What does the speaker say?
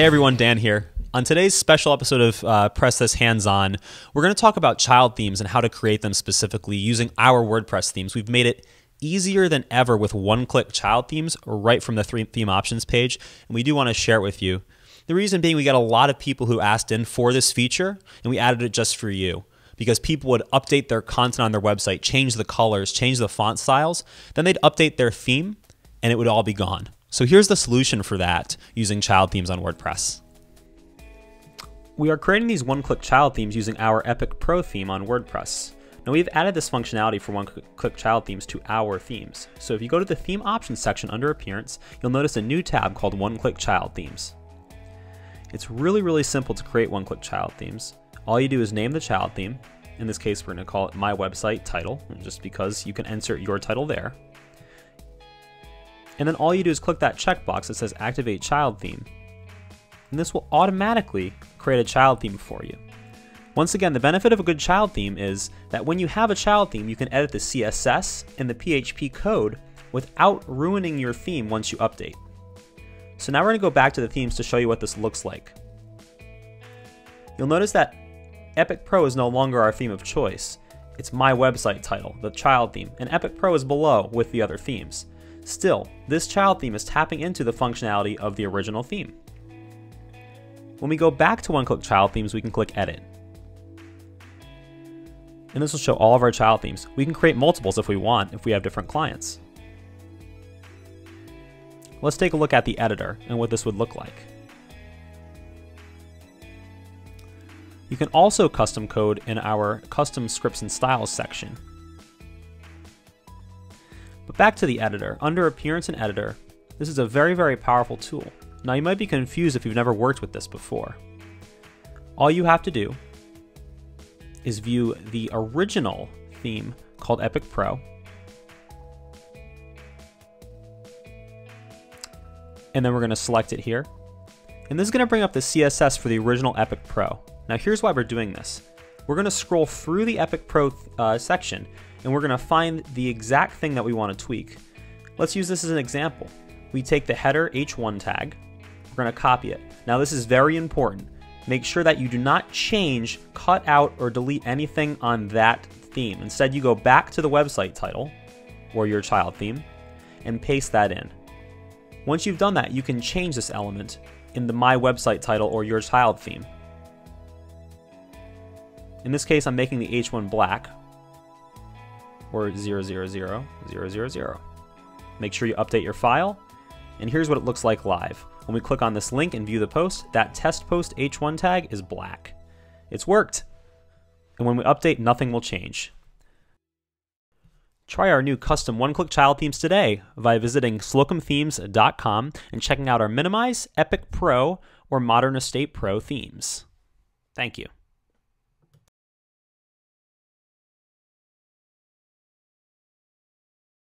Hey everyone, Dan here. On today's special episode of uh, Press This Hands On, we're going to talk about child themes and how to create them specifically using our WordPress themes. We've made it easier than ever with one click child themes right from the theme options page, and we do want to share it with you. The reason being, we got a lot of people who asked in for this feature, and we added it just for you because people would update their content on their website, change the colors, change the font styles, then they'd update their theme, and it would all be gone. So here's the solution for that using child themes on WordPress. We are creating these one-click child themes using our Epic Pro theme on WordPress. Now we've added this functionality for one-click child themes to our themes. So if you go to the theme options section under appearance, you'll notice a new tab called one-click child themes. It's really, really simple to create one-click child themes. All you do is name the child theme. In this case, we're going to call it my website title, just because you can insert your title there. And then all you do is click that checkbox that says Activate Child Theme. And this will automatically create a child theme for you. Once again, the benefit of a good child theme is that when you have a child theme, you can edit the CSS and the PHP code without ruining your theme once you update. So now we're going to go back to the themes to show you what this looks like. You'll notice that Epic Pro is no longer our theme of choice. It's my website title, the child theme, and Epic Pro is below with the other themes. Still, this child theme is tapping into the functionality of the original theme. When we go back to one-click child themes, we can click Edit. And this will show all of our child themes. We can create multiples if we want, if we have different clients. Let's take a look at the editor and what this would look like. You can also custom code in our custom scripts and styles section. But back to the editor. Under Appearance and Editor, this is a very, very powerful tool. Now you might be confused if you've never worked with this before. All you have to do is view the original theme called Epic Pro. And then we're going to select it here. And this is going to bring up the CSS for the original Epic Pro. Now here's why we're doing this. We're going to scroll through the Epic Pro uh, section and we're going to find the exact thing that we want to tweak. Let's use this as an example. We take the header h1 tag, we're going to copy it. Now this is very important. Make sure that you do not change, cut out, or delete anything on that theme. Instead, you go back to the website title, or your child theme, and paste that in. Once you've done that, you can change this element in the My Website title or your child theme. In this case, I'm making the H1 black, or 000, 000. Make sure you update your file, and here's what it looks like live. When we click on this link and view the post, that test post h1 tag is black. It's worked. And when we update, nothing will change. Try our new custom one-click child themes today by visiting slocumthemes.com and checking out our Minimize, Epic Pro, or Modern Estate Pro themes. Thank you.